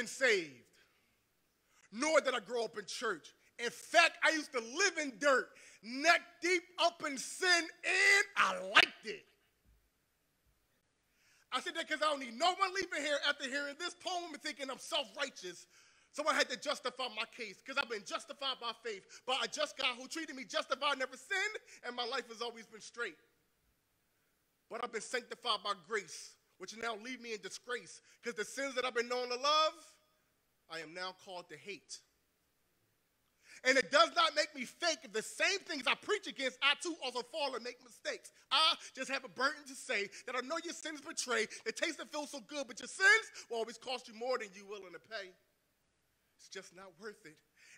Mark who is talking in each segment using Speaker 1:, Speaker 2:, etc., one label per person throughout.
Speaker 1: been saved, nor did I grow up in church. In fact, I used to live in dirt, neck deep up in sin, and I liked it. I said that because I don't need no one leaving here after hearing this poem and thinking I'm self righteous. So I had to justify my case because I've been justified by faith by a just God who treated me justified, never sinned, and my life has always been straight. But I've been sanctified by grace, which now leave me in disgrace because the sins that I've been known to love, I am now called to hate. And it does not make me fake if the same things I preach against, I too also fall and make mistakes. I just have a burden to say that I know your sins betray. It tastes and feels so good, but your sins will always cost you more than you're willing to pay. It's just not worth it.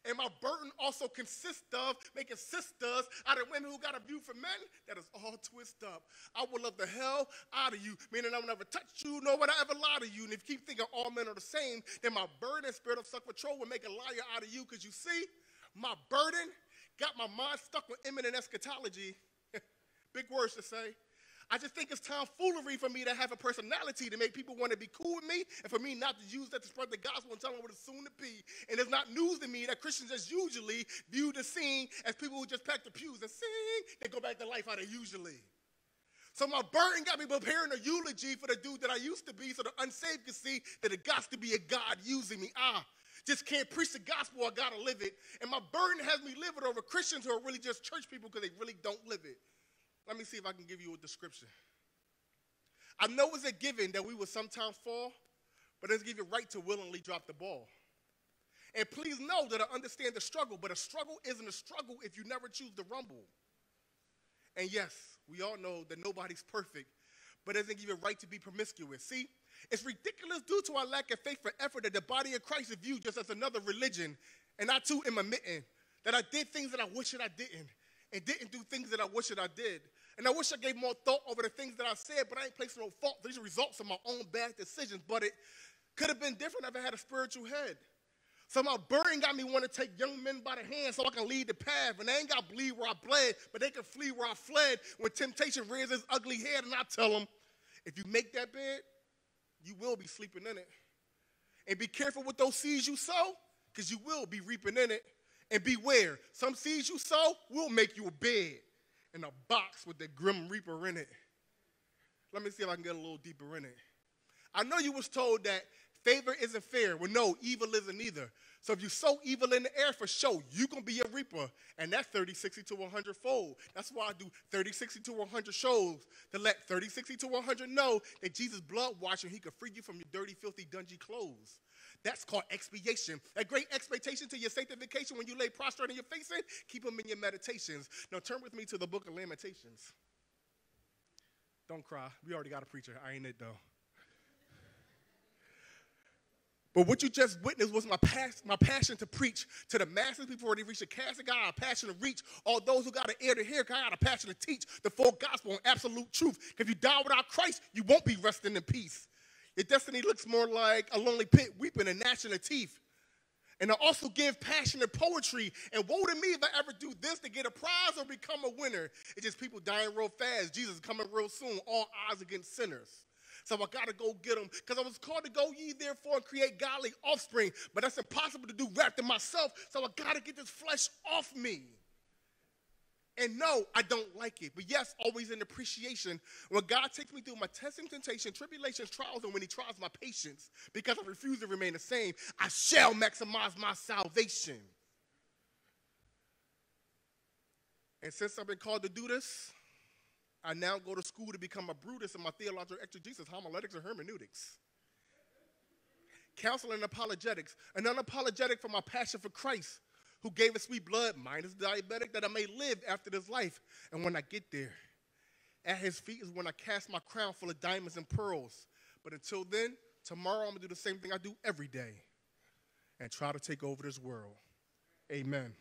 Speaker 1: And my burden also consists of making sisters out of women who got a view for men that is all twisted up. I will love the hell out of you, meaning I will never touch you, nor would I ever lie to you. And if you keep thinking all men are the same, then my burden spirit of self control will make a liar out of you because you see, my burden got my mind stuck on imminent eschatology. Big words to say. I just think it's tomfoolery for me to have a personality to make people want to be cool with me and for me not to use that to spread the gospel and tell them what it's soon to be. And it's not news to me that Christians just usually view the scene as people who just pack the pews and sing and go back to life how they usually. So my burden got me preparing a eulogy for the dude that I used to be so the unsaved can see that it got to be a God using me. Ah, just can't preach the gospel, I gotta live it. And my burden has me live it over Christians who are really just church people because they really don't live it. Let me see if I can give you a description. I know it's a given that we will sometimes fall, but it doesn't give you right to willingly drop the ball. And please know that I understand the struggle, but a struggle isn't a struggle if you never choose to rumble. And yes, we all know that nobody's perfect, but it doesn't give you a right to be promiscuous. See, it's ridiculous due to our lack of faith for effort that the body of Christ is viewed just as another religion, and I too am admitting that I did things that I wish that I didn't, and didn't do things that I wish that I did. And I wish I gave more thought over the things that I said, but I ain't placing no fault. These are results of my own bad decisions, but it could have been different if I had a spiritual head. So my burden got me want to take young men by the hand so I can lead the path. And they ain't got to bleed where I bled, but they can flee where I fled when temptation rears its ugly head. And I tell them, if you make that bed, you will be sleeping in it. And be careful with those seeds you sow, because you will be reaping in it. And beware, some seeds you sow will make you a bed and a box with the grim reaper in it. Let me see if I can get a little deeper in it. I know you was told that favor isn't fair. Well, no, evil isn't either. So if you sow evil in the air for show, you going to be a reaper. And that's 30, 60 to 100 fold. That's why I do 30, 60 to 100 shows to let 30, 60 to 100 know that Jesus' blood washing, he could free you from your dirty, filthy, dungy clothes. That's called expiation. A great expectation to your sanctification when you lay prostrate in your face facing, keep them in your meditations. Now turn with me to the book of Lamentations. Don't cry. We already got a preacher. I ain't it though. But what you just witnessed was my, pas- my passion to preach to the masses before they reach the casting. I got a passion to reach all those who got an ear to hear. I got a passion to teach the full gospel and absolute truth. If you die without Christ, you won't be resting in peace. Your destiny looks more like a lonely pit weeping and gnashing of teeth. And I also give passionate poetry. And woe to me if I ever do this to get a prize or become a winner. It's just people dying real fast. Jesus coming real soon. All eyes against sinners. So I got to go get them because I was called to go ye therefore and create godly offspring. But that's impossible to do wrapped in myself. So I got to get this flesh off me. And no, I don't like it. But yes, always in appreciation. When God takes me through my testing, temptation, tribulations, trials, and when He tries my patience, because I refuse to remain the same, I shall maximize my salvation. And since I've been called to do this, I now go to school to become a Brutus in my theological exegesis, homiletics, and hermeneutics. Counseling and apologetics, an unapologetic for my passion for Christ who gave us sweet blood, minus diabetic, that I may live after this life. And when I get there, at his feet is when I cast my crown full of diamonds and pearls. But until then, tomorrow I'm going to do the same thing I do every day and try to take over this world. Amen.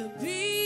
Speaker 2: could be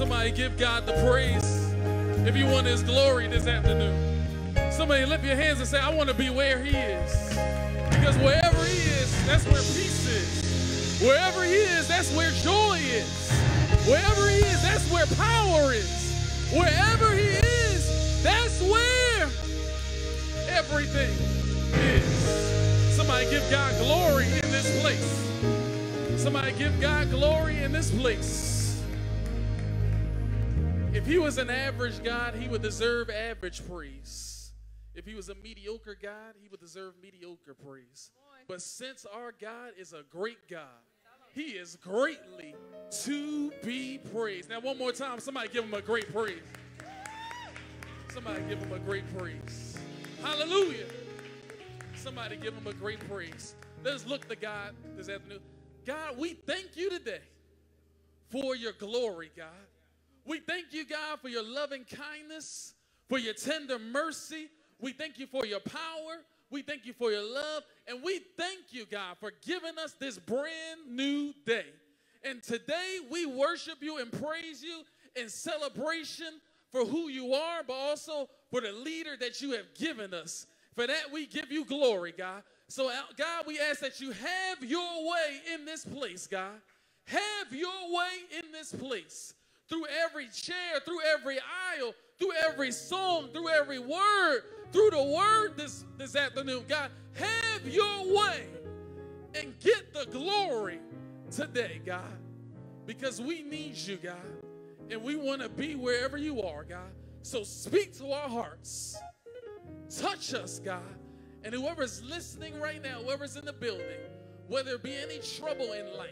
Speaker 2: Somebody give God the praise if you want his glory this afternoon. Somebody lift your hands and say, I want to be where he is. Because wherever he is, that's where peace is. Wherever he is, that's where joy is. Wherever he is, that's where power is. Wherever he is, that's where everything is. Somebody give God glory in this place. Somebody give God glory in this place. He was an average God, he would deserve average praise. If he was a mediocre God, he would deserve mediocre praise. But since our God is a great God, he is greatly to be praised. Now, one more time, somebody give him a great praise. Somebody give him a great praise. Hallelujah. Somebody give him a great praise. Let's look to God this afternoon. God, we thank you today for your glory, God. We thank you, God, for your loving kindness, for your tender mercy. We thank you for your power. We thank you for your love. And we thank you, God, for giving us this brand new day. And today we worship you and praise you in celebration for who you are, but also for the leader that you have given us. For that we give you glory, God. So, uh, God, we ask that you have your way in this place, God. Have your way in this place. Through every chair, through every aisle, through every song, through every word, through the word this, this afternoon. God, have your way and get the glory today, God, because we need you, God, and we want to be wherever you are, God. So speak to our hearts. Touch us, God. And whoever's listening right now, whoever's in the building, whether it be any trouble in life,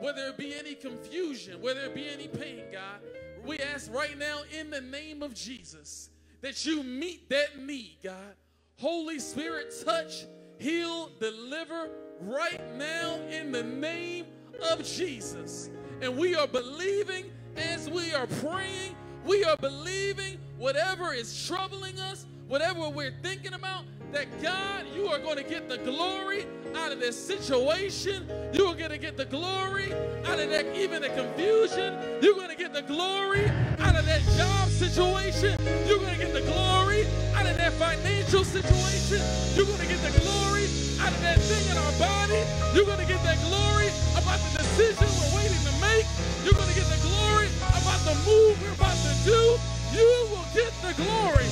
Speaker 2: whether it be any confusion, whether it be any pain, God, we ask right now in the name of Jesus that you meet that need, God. Holy Spirit, touch, heal, deliver right now in the name of Jesus. And we are believing as we are praying, we are believing whatever is troubling us, whatever we're thinking about, that God, you are going to get the glory out of this situation. You are going to get the glory out of that, even the confusion. You're going to get the glory out of that job situation. You're going to get the glory out of that financial situation. You're going to get the glory out of that thing in our body. You're going to get that glory about the decision we're waiting to make. You're going to get the glory about the move we're about to do. You will get the glory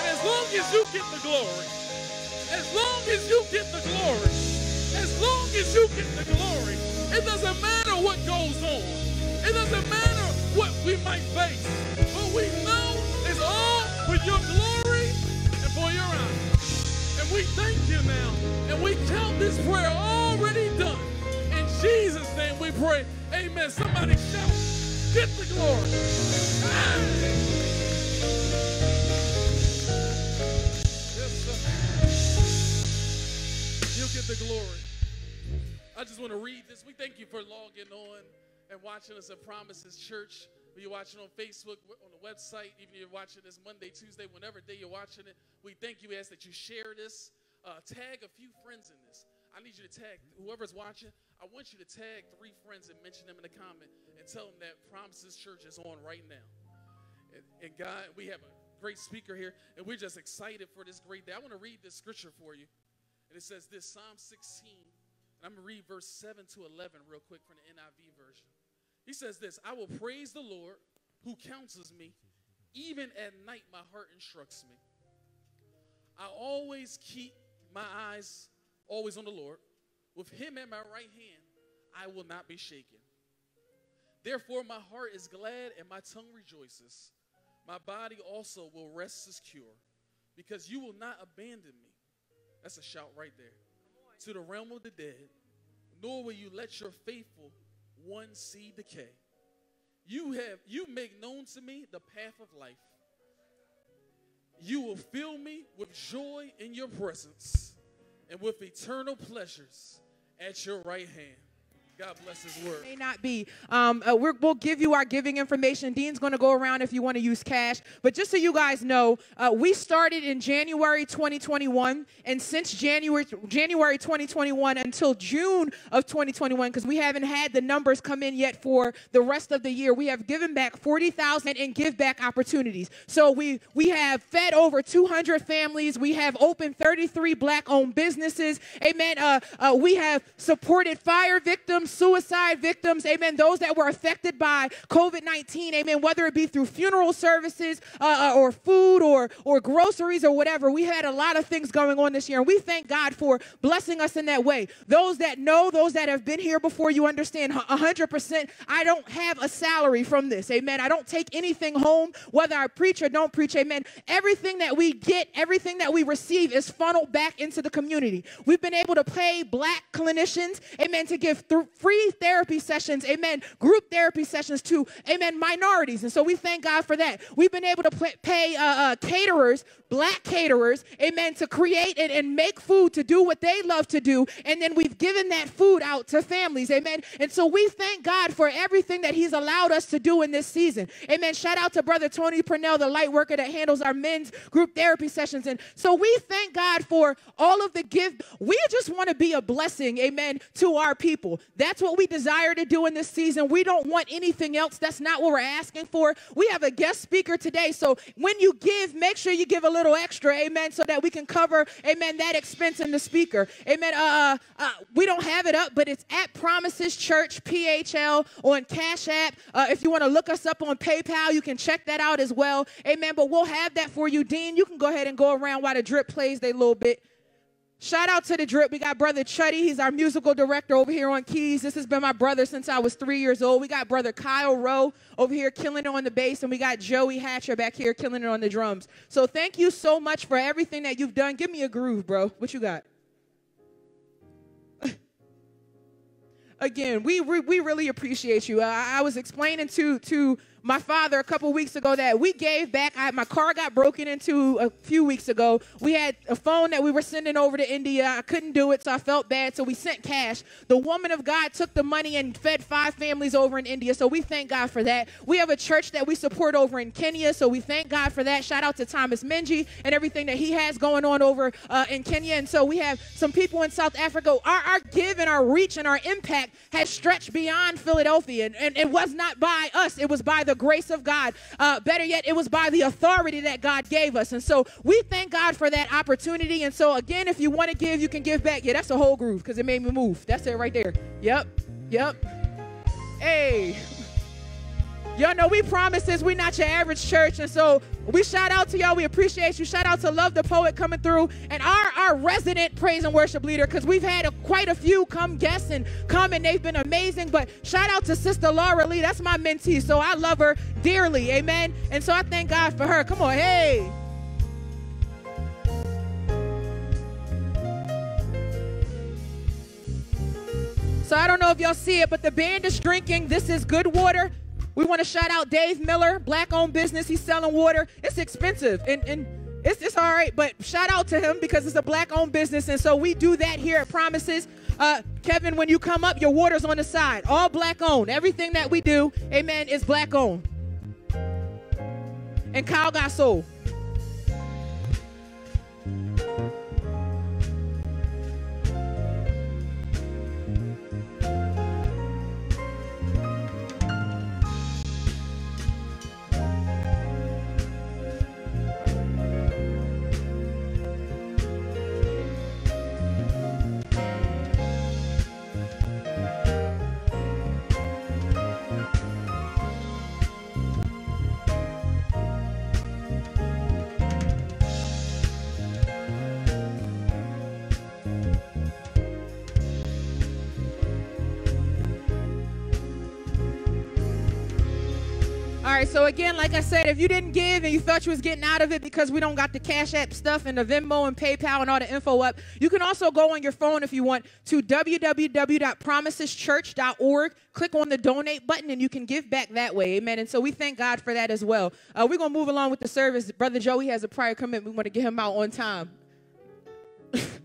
Speaker 2: And as long as you glory, as long as you get the glory, as long as you get the glory, it doesn't matter what goes on. It doesn't matter what we might face. But we know it's all for your glory and for your honor. And we thank you now. And we count this prayer already done. In Jesus' name we pray. Amen. Somebody shout, get the glory. Get the glory. I just want to read this. We thank you for logging on and watching us at Promises Church. You're watching on Facebook, on the website, even if you're watching this Monday, Tuesday, whenever day you're watching it, we thank you. We ask that you share this. Uh, tag a few friends in this. I need you to tag whoever's watching. I want you to tag three friends and mention them in the comment and tell them that Promises Church is on right now. And, and God, we have a great speaker here, and we're just excited for this great day. I want to read this scripture for you. And it says this Psalm 16, and I'm going to read verse 7 to 11 real quick from the NIV version. He says this I will praise the Lord who counsels me. Even at night, my heart instructs me. I always keep my eyes always on the Lord. With him at my right hand, I will not be shaken. Therefore, my heart is glad and my tongue rejoices. My body also will rest secure, because you will not abandon me that's a shout right there. To the realm of the dead, nor will you let your faithful one see decay. You have you make known to me the path of life. You will fill me with joy in your presence and with eternal pleasures at your right hand. God bless his word.
Speaker 3: May not be. Um, uh, we will give you our giving information. Dean's going to go around if you want to use cash. But just so you guys know, uh, we started in January 2021, and since January January 2021 until June of 2021, because we haven't had the numbers come in yet for the rest of the year, we have given back 40,000 in give back opportunities. So we we have fed over 200 families. We have opened 33 black-owned businesses. Amen. Uh, uh, we have supported fire victims suicide victims, amen, those that were affected by COVID 19, amen, whether it be through funeral services uh, uh, or food or, or groceries or whatever. We had a lot of things going on this year, and we thank God for blessing us in that way. Those that know, those that have been here before, you understand 100%. I don't have a salary from this, amen. I don't take anything home, whether I preach or don't preach, amen. Everything that we get, everything that we receive is funneled back into the community. We've been able to pay black clinicians, amen, to give th- free therapy sessions, amen, group therapy sessions to, amen, minorities. And so we thank God for that. We've been able to pay uh, uh, caterers, black caterers, amen, to create and, and make food to do what they love to do. And then we've given that food out to families, amen. And so we thank God for everything that He's allowed us to do in this season, amen. Shout out to Brother Tony Purnell, the light worker that handles our men's group therapy sessions. And so we thank God for all of the give. We just want to be a blessing, amen, to our people. That's what we desire to do in this season. We don't want anything else. That's not what we're asking for. We have a guest speaker today. So when you give, make sure you give a little extra, amen, so that we can cover, amen, that expense in the speaker. Amen. Uh, uh, uh we don't have it up, but it's at Promises Church, PHL, on Cash App. Uh, if you want to look us up on PayPal, you can check that out as well. Amen. But we'll have that for you. Dean, you can go ahead and go around while the drip plays a little bit. Shout out to the drip. We got brother Chuddy. He's our musical director over here on keys. This has been my brother since I was three years old. We got brother Kyle Rowe over here killing it on the bass, and we got Joey Hatcher back here killing it on the drums. So thank you so much for everything that you've done. Give me a groove, bro. What you got? Again, we, we, we really appreciate you. I, I was explaining to to my father a couple weeks ago that we gave back. I, my car got broken into a few weeks ago. We had a phone that we were sending over to India. I couldn't do it, so I felt bad. So we sent cash. The woman of God took the money and fed five families over in India. So we thank God for that. We have a church that we support over in Kenya. So we thank God for that. Shout out to Thomas Minji and everything that he has going on over uh, in Kenya. And so we have some people in South Africa. Our, our give and our reach and our impact has stretched beyond Philadelphia. And, and it was not by us, it was by the the grace of God. Uh, better yet, it was by the authority that God gave us. And so we thank God for that opportunity. And so, again, if you want to give, you can give back. Yeah, that's a whole groove because it made me move. That's it right there. Yep. Yep. Hey. Y'all know we promise this. We're not your average church. And so we shout out to y'all. We appreciate you. Shout out to Love the Poet coming through and our, our resident praise and worship leader because we've had a, quite a few come guests and come and they've been amazing. But shout out to Sister Laura Lee. That's my mentee. So I love her dearly. Amen. And so I thank God for her. Come on. Hey. So I don't know if y'all see it, but the band is drinking. This is good water. We want to shout out Dave Miller, black owned business. He's selling water. It's expensive and, and it's, it's all right, but shout out to him because it's a black owned business. And so we do that here at Promises. Uh, Kevin, when you come up, your water's on the side. All black owned. Everything that we do, amen, is black owned. And Kyle got sold. Right, so again, like I said, if you didn't give and you thought you was getting out of it because we don't got the Cash App stuff and the Venmo and PayPal and all the info up, you can also go on your phone if you want to www.promiseschurch.org. Click on the donate button and you can give back that way. Amen. And so we thank God for that as well. Uh, we're going to move along with the service. Brother Joey has a prior commitment. We want to get him out on time.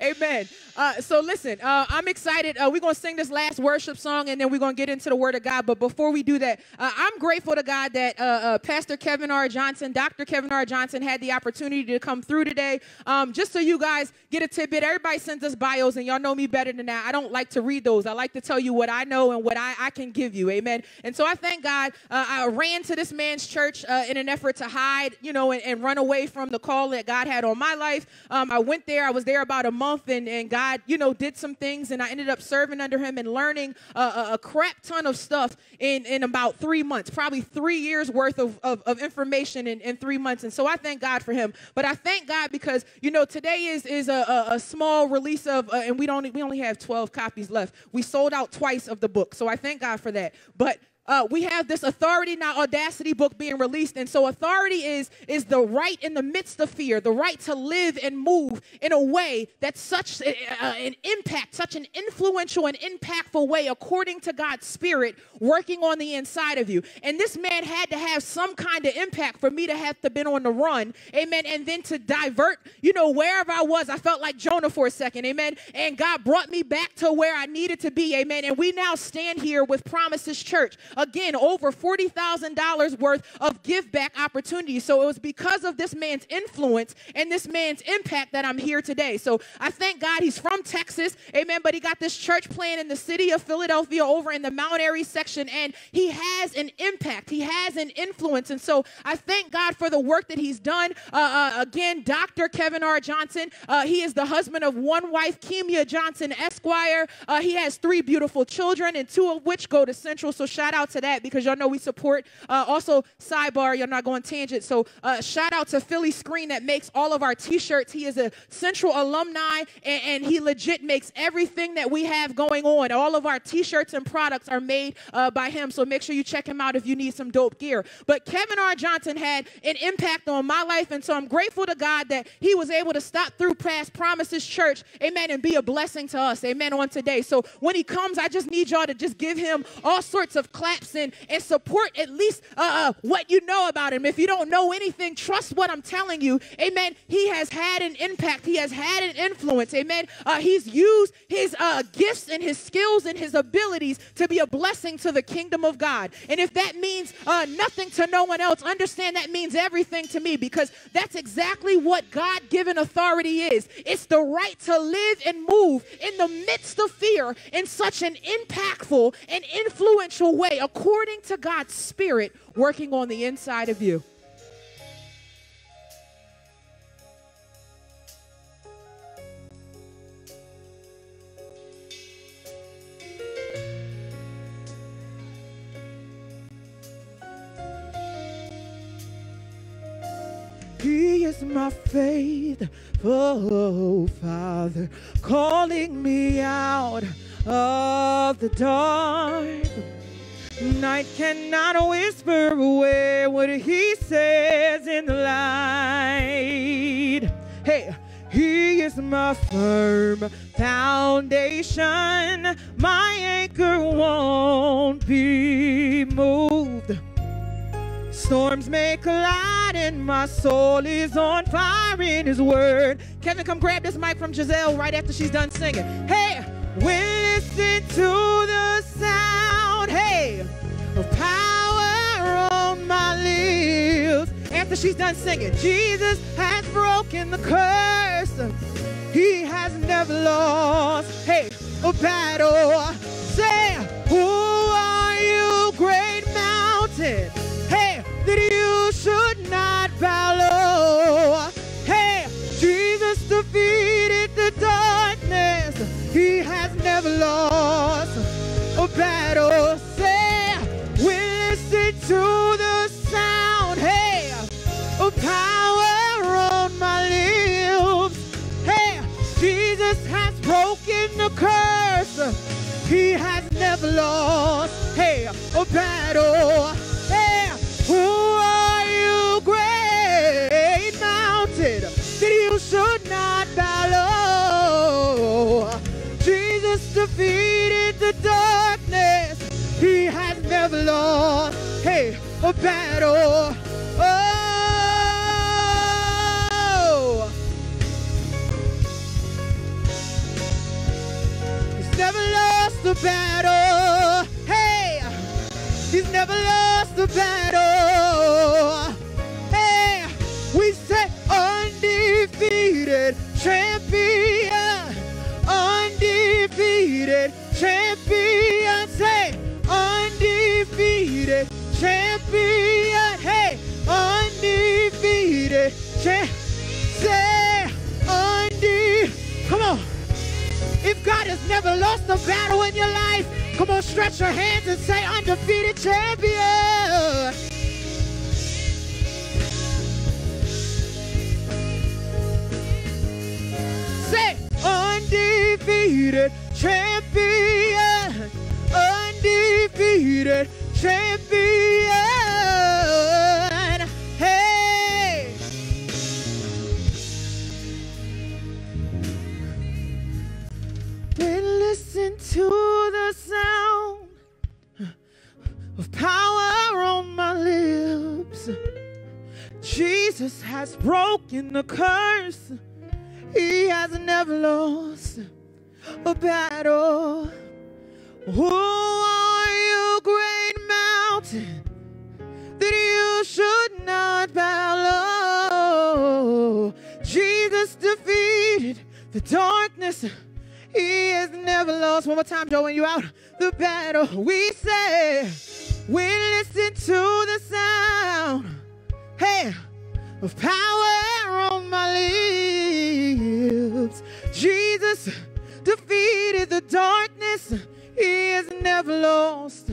Speaker 3: Amen. Uh, so listen, uh, I'm excited. Uh, we're going to sing this last worship song and then we're going to get into the Word of God. But before we do that, uh, I'm grateful to God that uh, uh, Pastor Kevin R. Johnson, Dr. Kevin R. Johnson, had the opportunity to come through today. Um, just so you guys get a tidbit, everybody sends us bios, and y'all know me better than that. I don't like to read those. I like to tell you what I know and what I, I can give you. Amen. And so I thank God. I ran to this man's church in an effort to hide, you know, and, and, run away from the call that God had on my life. Um, I went there. I was there about a month, and, and God, you know, did some things, and I ended up serving under him and learning a, a, a crap ton of stuff in, in about three months, probably three years worth of, of, of information in, in three months. And so I thank God for him. But I thank God because, you know, today is, is a, a, a small release of, uh, and we don't, we only have 12 copies left. We sold out twice of the book. So I thank God for that. But uh, we have this authority now audacity book being released and so authority is is the right in the midst of fear the right to live and move in a way that's such a, uh, an impact such an influential and impactful way according to god's spirit working on the inside of you. And this man had to have some kind of impact for me to have to been on the run amen and then to divert you know wherever i was i felt like jonah for a second amen and god brought me back to where i needed to be amen and we now stand here with promises church Again, over $40,000 worth of give back opportunities. So it was because of this man's influence and this man's impact that I'm here today. So I thank God he's from Texas. Amen. But he got this church plan in the city of Philadelphia over in the Mount Airy section, and he has an impact. He has an influence. And so I thank God for the work that he's done. Uh, uh, again, Dr. Kevin R. Johnson. Uh, he is the husband of one wife, Kimia Johnson Esquire. Uh, he has three beautiful children, and two of which go to Central. So shout out to that because y'all know we support. Uh, also, sidebar, y'all not going tangent. So uh, shout out to Philly Screen that makes all of our T-shirts. He is a Central alumni, and, and he legit makes everything that we have going on. All of our T-shirts and products are made uh, by him. So make sure you check him out if you need some dope gear. But Kevin R. Johnson had an impact on my life, and so I'm grateful to God that he was able to stop through past promises church, amen, and be a blessing to us, amen, on today. So when he comes, I just need y'all to just give him all sorts of claps and, and support at least uh, uh, what you know about him. If you don't know anything, trust what I'm telling you. Amen. He has had an impact, he has had an influence. Amen. Uh, he's used his uh, gifts and his skills and his abilities to be a blessing to the kingdom of God. And if that means uh, nothing to no one else, understand that means everything to me because that's exactly what God given authority is. It's the right to live and move in the midst of fear in such an impactful and influential way according to God's Spirit working on the inside of you. He is my faithful Father, calling me out of the dark. Night cannot whisper away what he says in the light. Hey, he is my firm foundation. My anchor won't be moved. Storms may collide and my soul is on fire in his word. Kevin, come grab this mic from Giselle right after she's done singing. Hey, we listen to the my lips. After she's done singing, Jesus has broken the curse. He has never lost, hey, a battle. Say, who are you, great mountain? Hey, that you should not bow low. Hey, Jesus defeated the darkness. He has never lost a battle. He has never lost, hey, a battle. Hey, who are you, great mountain, that you should not bow low? Jesus defeated the darkness. He has never lost, hey, a battle.
Speaker 4: Battle. Hey, he's never lost the battle. Hey, we say undefeated champion, has never lost a battle in your life, come on, stretch your hands and say, undefeated champion. Say, undefeated champion. Undefeated Jesus has broken the curse. He has never lost a battle. Who are you, great mountain, that you should not bow low? Jesus defeated the darkness. He has never lost. One more time, Joe, when you out the battle, we say, we listen to the sound, hey, of power on my lips. Jesus defeated the darkness. He has never lost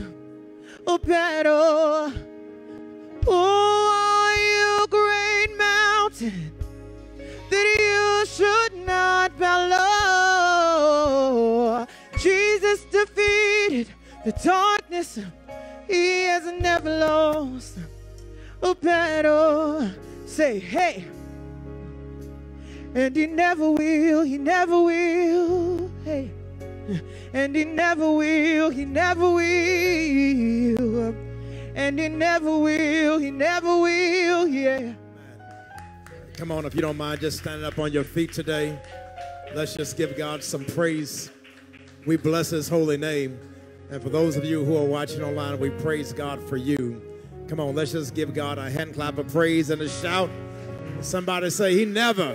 Speaker 4: a battle. Oh, you great mountain? that you should not bow low. Jesus defeated the darkness. He has never lost a battle. Say, hey. And he never will, he never will. Hey. And he never will, he never will. And he never will, he never will, yeah.
Speaker 5: Come on, if you don't mind, just standing up on your feet today. Let's just give God some praise. We bless His holy name. And for those of you who are watching online, we praise God for you. Come on, let's just give God a hand clap of praise and a shout. Somebody say, He never,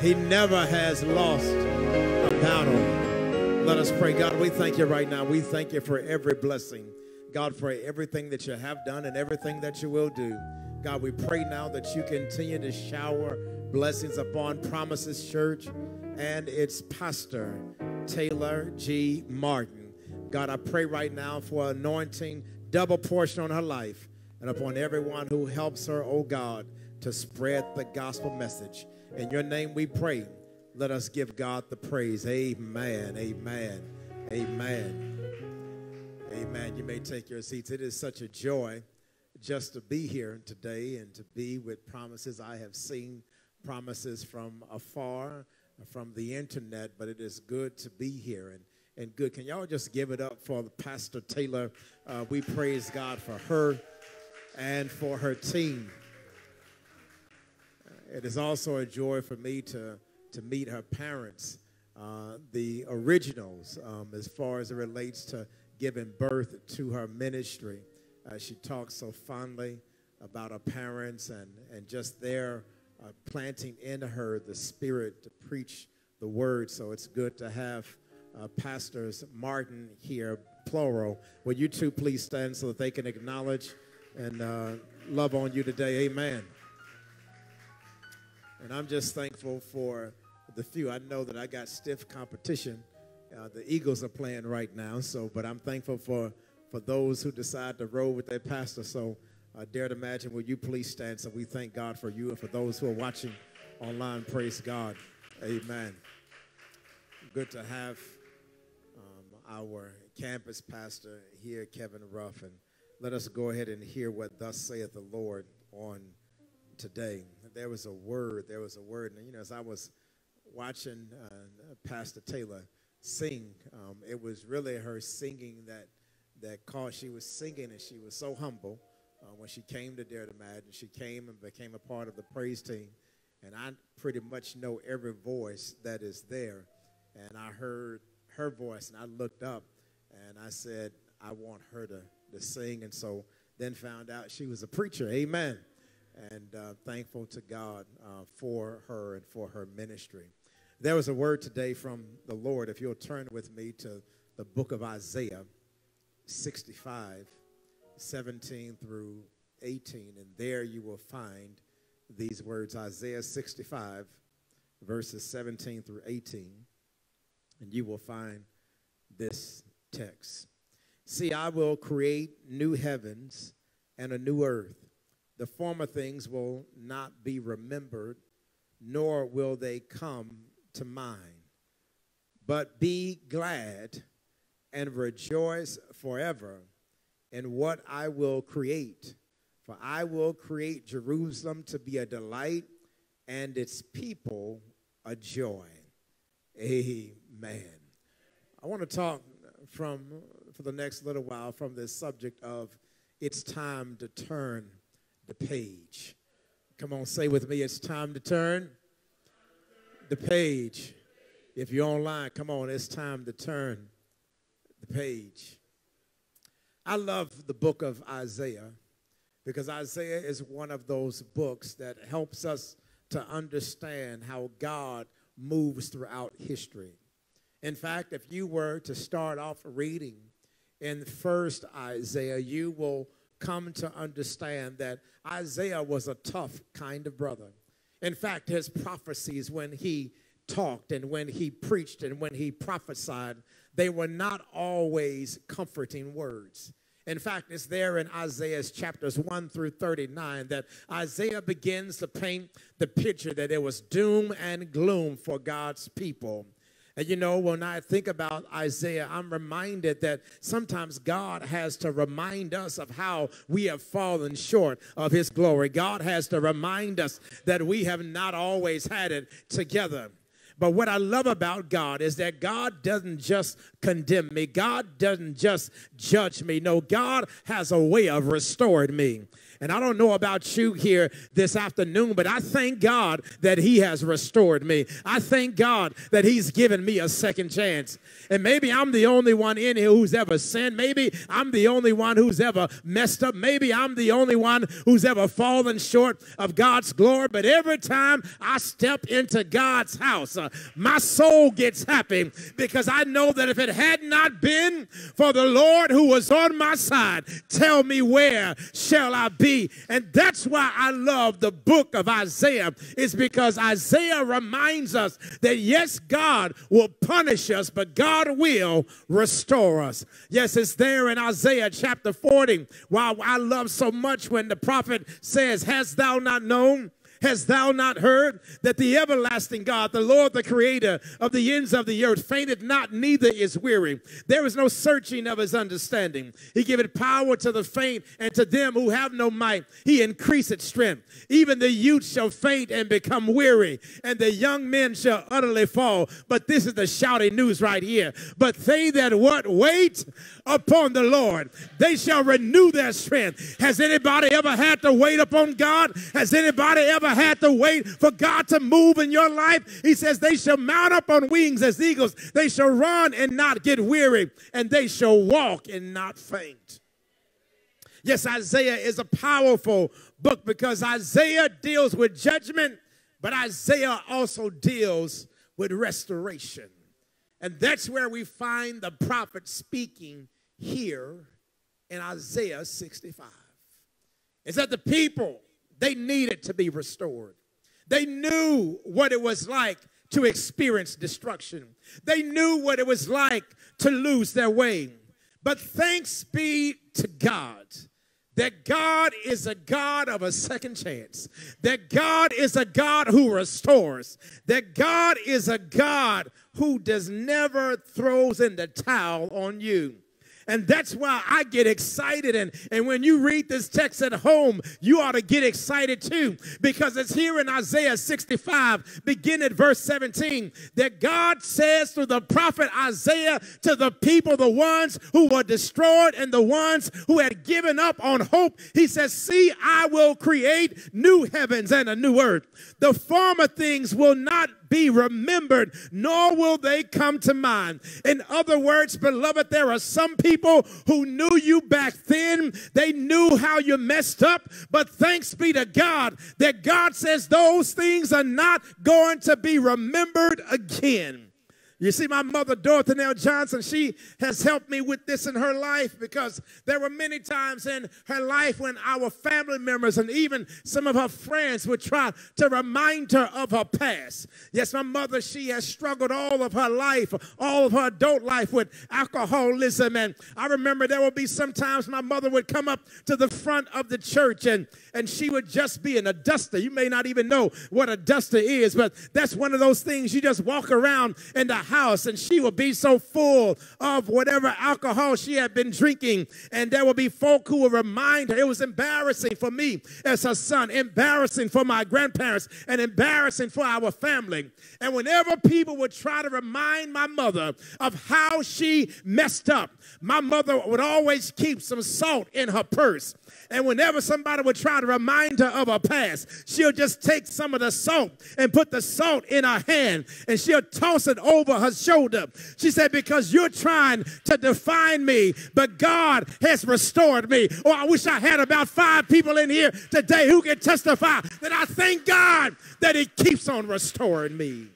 Speaker 5: He never has lost a battle. Let us pray. God, we thank you right now. We thank you for every blessing. God, for everything that you have done and everything that you will do. God, we pray now that you continue to shower blessings upon Promises Church and its pastor, Taylor G. Martin. God, I pray right now for anointing, double portion on her life and upon everyone who helps her, oh God, to spread the gospel message. In your name we pray. Let us give God the praise. Amen. Amen. Amen. Amen. You may take your seats. It is such a joy just to be here today and to be with promises. I have seen promises from afar, from the internet, but it is good to be here and, and good. Can y'all just give it up for Pastor Taylor? Uh, we praise God for her and for her team. It is also a joy for me to, to meet her parents, uh, the originals, um, as far as it relates to giving birth to her ministry. Uh, she talks so fondly about her parents and, and just their uh, planting in her the spirit to preach the word. So it's good to have uh, Pastors Martin here, plural. Will you two please stand so that they can acknowledge and uh, love on you today? Amen. And I'm just thankful for the few. I know that I got stiff competition. Uh, the Eagles are playing right now, so but I'm thankful for for those who decide to roll with their pastor. So I dare to imagine, will you please stand? So we thank God for you and for those who are watching online. Praise God. Amen. Good to have um, our campus pastor here, Kevin Ruff, and let us go ahead and hear what thus saith the Lord on today. There was a word, there was a word, and you know, as I was watching uh, Pastor Taylor sing, um, it was really her singing that that called. She was singing, and she was so humble uh, when she came to Dare to Imagine. She came and became a part of the praise team, and I pretty much know every voice that is there. And I heard her voice, and I looked up and I said, I want her to, to sing. And so then found out she was a preacher. Amen. And uh, thankful to God uh, for her and for her ministry. There was a word today from the Lord. If you'll turn with me to the book of Isaiah 65, 17 through 18, and there you will find these words Isaiah 65, verses 17 through 18, and you will find this text. See, I will create new heavens and a new earth. The former things will not be remembered, nor will they come to mind. But be glad and rejoice forever in what I will create. For I will create Jerusalem to be a delight and its people a joy. Amen. I want to talk from for the next little while from this subject of it's time to turn the page. Come on, say with me, it's time to turn the page. If you're online, come on, it's time to turn the page. I love the book of Isaiah because Isaiah is one of those books that helps us to understand how God moves throughout history. In fact, if you were to start off reading in first Isaiah, you will come to understand that Isaiah was a tough kind of brother. In fact, his prophecies when he talked and when he preached and when he prophesied, they were not always comforting words. In fact, it's there in Isaiah's chapters 1 through 39 that Isaiah begins to paint the picture that there was doom and gloom for God's people. And you know, when I think about Isaiah, I'm reminded that sometimes God has to remind us of how we have fallen short of his glory. God has to remind us that we have not always had it together. But what I love about God is that God doesn't just condemn me, God doesn't just judge me. No, God has a way of restoring me. And I don't know about you here this afternoon, but I thank God that He has restored me. I thank God that He's given me a second chance. And maybe I'm the only one in here who's ever sinned. Maybe I'm the only one who's ever messed up. Maybe I'm the only one who's ever fallen short of God's glory. But every time I step into God's house, uh, my soul gets happy because I know that if it had not been for the Lord who was on my side, tell me where shall I be? Be. And that's why I love the book of Isaiah, is because Isaiah reminds us that yes, God will punish us, but God will restore us. Yes, it's there in Isaiah chapter 40. Wow, I love so much when the prophet says, Hast thou not known? Hast thou not heard that the everlasting God, the Lord, the creator of the ends of the earth, fainteth not, neither is weary. There is no searching of his understanding. He giveth power to the faint, and to them who have no might, he increaseth strength. Even the youth shall faint and become weary, and the young men shall utterly fall. But this is the shouting news right here. But they that what wait upon the Lord, they shall renew their strength. Has anybody ever had to wait upon God? Has anybody ever had to wait for God to move in your life? He says, They shall mount up on wings as eagles. They shall run and not get weary, and they shall walk and not faint. Yes, Isaiah is a powerful book because Isaiah deals with judgment, but Isaiah also deals with restoration. And that's where we find the prophet speaking here in Isaiah 65. Is that the people they needed to be restored. They knew what it was like to experience destruction. They knew what it was like to lose their way. But thanks be to God that God is a God of a second chance, that God is a God who restores, that God is a God who does never throws in the towel on you. And that's why I get excited. And, and when you read this text at home, you ought to get excited too, because it's here in Isaiah 65, begin at verse 17, that God says through the prophet Isaiah to the people, the ones who were destroyed and the ones who had given up on hope, he says, See, I will create new heavens and a new earth. The former things will not be remembered, nor will they come to mind. In other words, beloved, there are some people who knew you back then. They knew how you messed up, but thanks be to God that God says those things are not going to be remembered again. You see, my mother, Dorothy Nell Johnson, she has helped me with this in her life because there were many times in her life when our family members and even some of her friends would try to remind her of her past. Yes, my mother, she has struggled all of her life, all of her adult life with alcoholism. And I remember there would be sometimes my mother would come up to the front of the church and, and she would just be in a duster. You may not even know what a duster is, but that's one of those things you just walk around in the house and she will be so full of whatever alcohol she had been drinking. And there will be folk who will remind her. It was embarrassing for me as her son, embarrassing for my grandparents, and embarrassing for our family. And whenever people would try to remind my mother of how she messed up, my mother would always keep some salt in her purse. And whenever somebody would try to remind her of her past, she'll just take some of the salt and put the salt in her hand and she'll toss it over her shoulder. She said, Because you're trying to define me, but God has restored me. Oh, I wish I had about five people in here today who can testify that I thank God that He keeps on restoring me.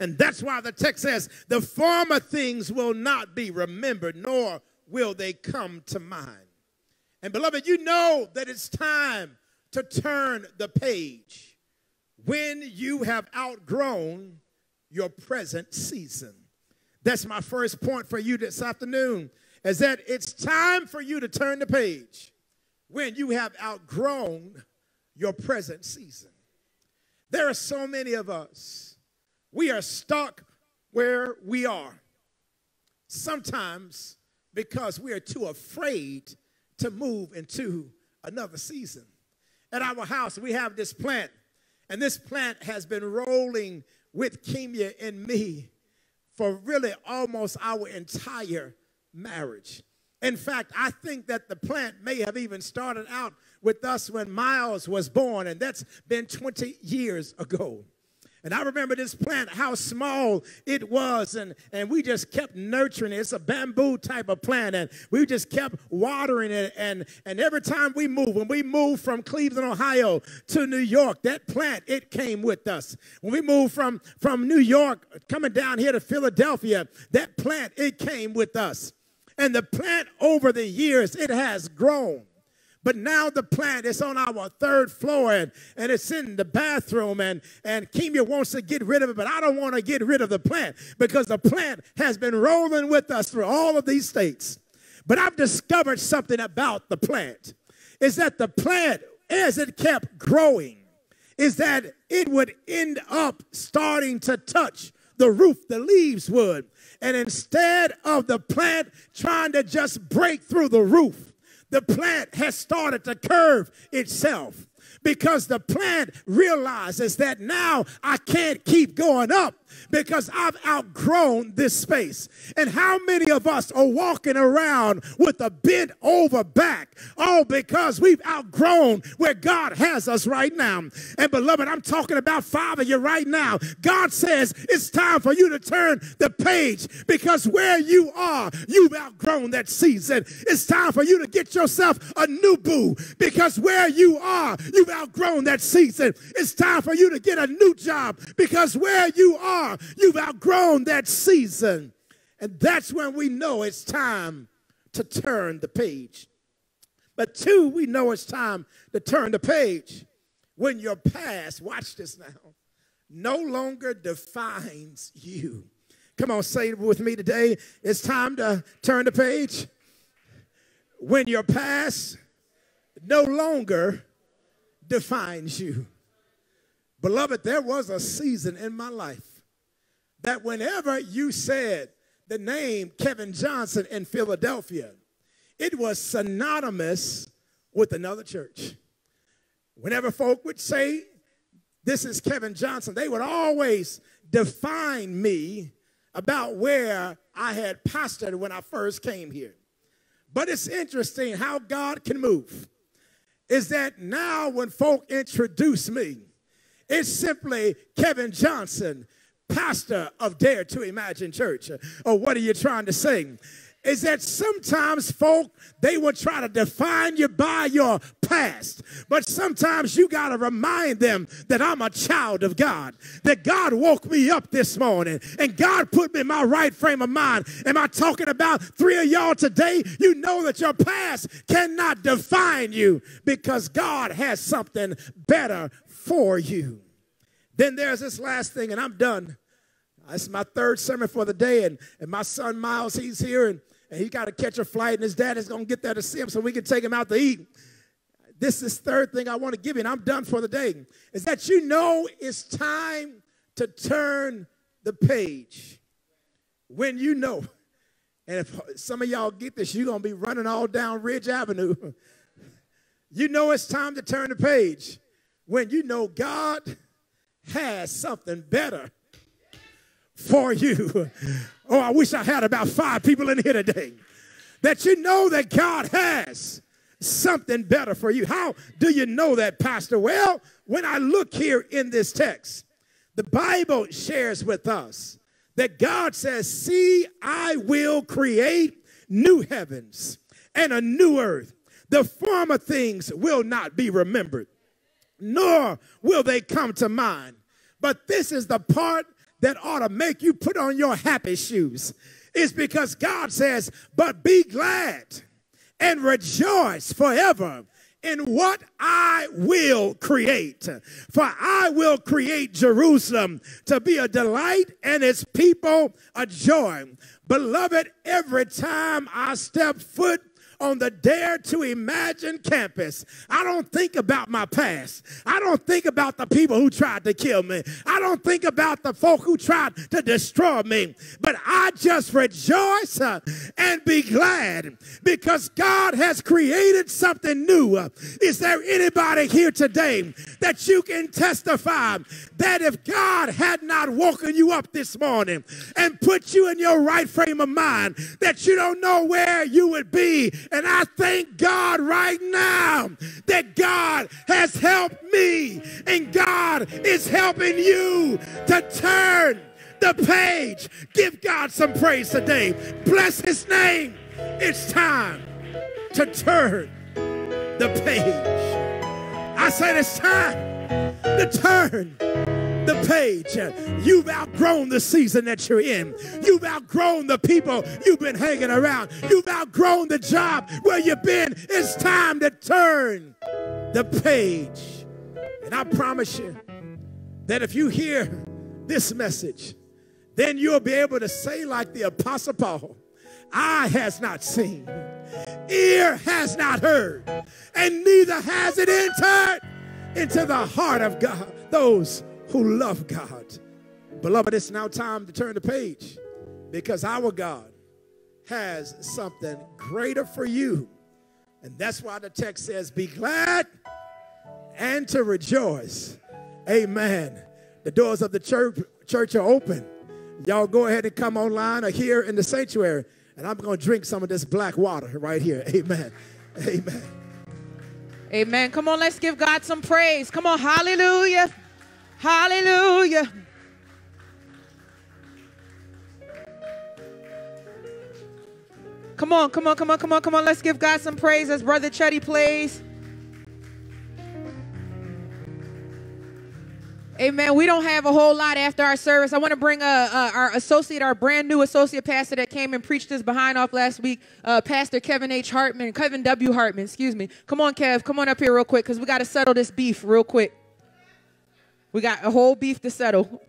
Speaker 5: And that's why the text says, The former things will not be remembered, nor will they come to mind. And beloved, you know that it's time to turn the page when you have outgrown your present season. That's my first point for you this afternoon is that it's time for you to turn the page when you have outgrown your present season. There are so many of us, we are stuck where we are. Sometimes because we are too afraid to move into another season. At our house, we have this plant, and this plant has been rolling with Kimia and me for really almost our entire marriage. In fact, I think that the plant may have even started out with us when Miles was born, and that's been 20 years ago. And I remember this plant, how small it was, and, and we just kept nurturing it. It's a bamboo type of plant, and we just kept watering it. And, and every time we moved, when we moved from Cleveland, Ohio to New York, that plant, it came with us. When we moved from, from New York, coming down here to Philadelphia, that plant, it came with us. And the plant over the years, it has grown. But now the plant is on our third floor and, and it's in the bathroom and, and Kimia wants to get rid of it, but I don't want to get rid of the plant because the plant has been rolling with us through all of these states. But I've discovered something about the plant is that the plant, as it kept growing, is that it would end up starting to touch the roof, the leaves would. And instead of the plant trying to just break through the roof, the plant has started to curve itself because the plant realizes that now I can't keep going up because I've outgrown this space. And how many of us are walking around with a bent over back? All because we've outgrown where God has us right now. And beloved, I'm talking about Father, you right now. God says it's time for you to turn the page because where you are, you've outgrown that season. It's time for you to get yourself a new boo because where you are, you've outgrown that season. It's time for you to get a new job because where you are, you've outgrown that season. And that's when we know it's time to turn the page. But two, we know it's time to turn the page when your past, watch this now, no longer defines you. Come on, say it with me today. It's time to turn the page when your past no longer defines you. Beloved, there was a season in my life that whenever you said the name Kevin Johnson in Philadelphia, it was synonymous with another church. Whenever folk would say, This is Kevin Johnson, they would always define me about where I had pastored when I first came here. But it's interesting how God can move. Is that now when folk introduce me, it's simply Kevin Johnson, pastor of Dare to Imagine Church. Or what are you trying to say? is that sometimes folk they will try to define you by your past but sometimes you got to remind them that i'm a child of god that god woke me up this morning and god put me in my right frame of mind am i talking about three of y'all today you know that your past cannot define you because god has something better for you then there's this last thing and i'm done it's my third sermon for the day, and, and my son Miles, he's here, and and he got to catch a flight, and his dad is going to get there to see him so we can take him out to eat. This is third thing I want to give you, and I'm done for the day, is that you know it's time to turn the page. When you know, and if some of y'all get this, you're going to be running all down Ridge Avenue. you know it's time to turn the page when you know God has something better for you. Oh, I wish I had about five people in here today that you know that God has something better for you. How do you know that, Pastor? Well, when I look here in this text, the Bible shares with us that God says, See, I will create new heavens and a new earth. The former things will not be remembered, nor will they come to mind. But this is the part that ought to make you put on your happy shoes It's because God says, but be glad and rejoice forever in what I will create. For I will create Jerusalem to be a delight and its people a joy. Beloved, every time I step foot on the Dare to Imagine campus, I don't think about my past. I don't think about the people who tried to kill me. I don't think about the folk who tried to destroy me. But I just rejoice uh, and be glad because God has created something new. Is there anybody here today that you can testify that if God had not woken you up this morning and put you in your right frame of mind, that you don't know where you would be and I thank God right now that God has helped me and God is helping you to turn the page. Give God some praise today. Bless his name. It's time to turn the page. I said it's time to turn the page. You've outgrown the season that you're in. You've outgrown the people you've been hanging around. You've outgrown the job where you've been. It's time to turn the page. And I promise you that if you hear this message, then you'll be able to say, like the Apostle Paul, eye has not seen, ear has not heard, and neither has it entered into the heart of God. Those who love God. Beloved, it's now time to turn the page because our God has something greater for you. And that's why the text says, Be glad and to rejoice. Amen. The doors of the church, church are open. Y'all go ahead and come online or here in the sanctuary. And I'm going to drink some of this black water right here. Amen. Amen.
Speaker 3: Amen. Come on, let's give God some praise. Come on, hallelujah. Hallelujah. Come on, come on, come on, come on, come on. Let's give God some praise as Brother Chetty plays. Amen. We don't have a whole lot after our service. I want to bring uh, uh, our associate, our brand new associate pastor that came and preached us behind off last week, uh, Pastor Kevin H. Hartman, Kevin W. Hartman, excuse me. Come on, Kev. Come on up here real quick because we got to settle this beef real quick. We got a whole beef to settle.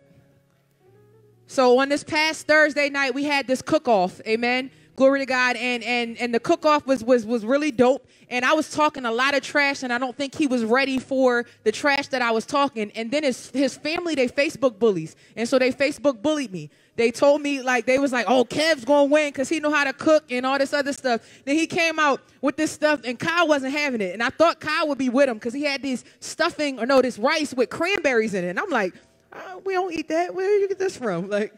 Speaker 3: So on this past Thursday night, we had this cook-off. Amen. Glory to God. And and and the cook off was was was really dope. And I was talking a lot of trash, and I don't think he was ready for the trash that I was talking. And then his his family, they Facebook bullies, and so they Facebook bullied me. They told me like they was like, "Oh, Kev's gonna win because he know how to cook and all this other stuff." Then he came out with this stuff, and Kyle wasn't having it. And I thought Kyle would be with him because he had this stuffing or no, this rice with cranberries in it. And I'm like, uh, "We don't eat that. Where you get this from?" Like.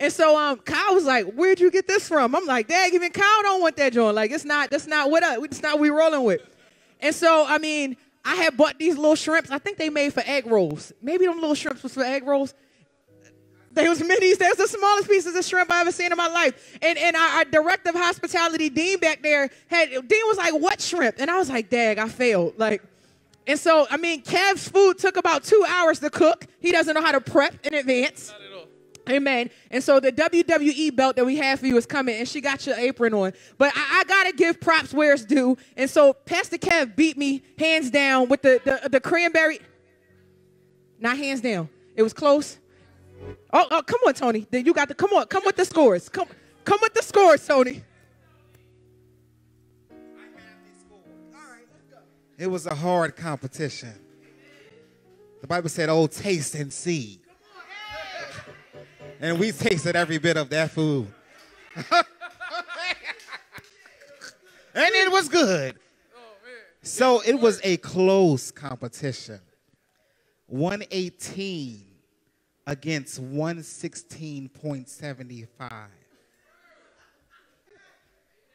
Speaker 3: And so um, Kyle was like, "Where'd you get this from?" I'm like, "Dad, even Kyle don't want that joint. Like, it's not. That's not what. I, it's not what we rolling with." And so I mean, I had bought these little shrimps. I think they made for egg rolls. Maybe them little shrimps was for egg rolls. They was minis. They was the smallest pieces of shrimp I ever seen in my life. And and our, our director of hospitality, Dean, back there had Dean was like, "What shrimp?" And I was like, "Dag, I failed." Like. And so, I mean, Kev's food took about two hours to cook. He doesn't know how to prep in advance. Amen. And so the WWE belt that we have for you is coming, and she got your apron on. But I, I gotta give props where it's due. And so Pastor Kev beat me hands down with the the, the cranberry. Not hands down. It was close. Oh, oh, come on, Tony. You got the come on, come with the scores. Come, come with the scores, Tony.
Speaker 6: It was a hard competition. The Bible said, "Oh, taste and see." And we tasted every bit of that food. and it was good. So it was a close competition. 118 against 116.75.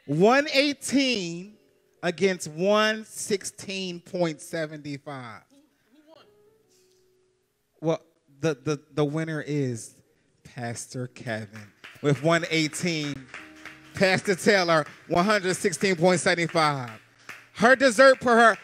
Speaker 6: 118 against 116.75. Well, the, the, the winner is Pastor Kevin with 118. Pastor Taylor, 116.75. Her dessert per her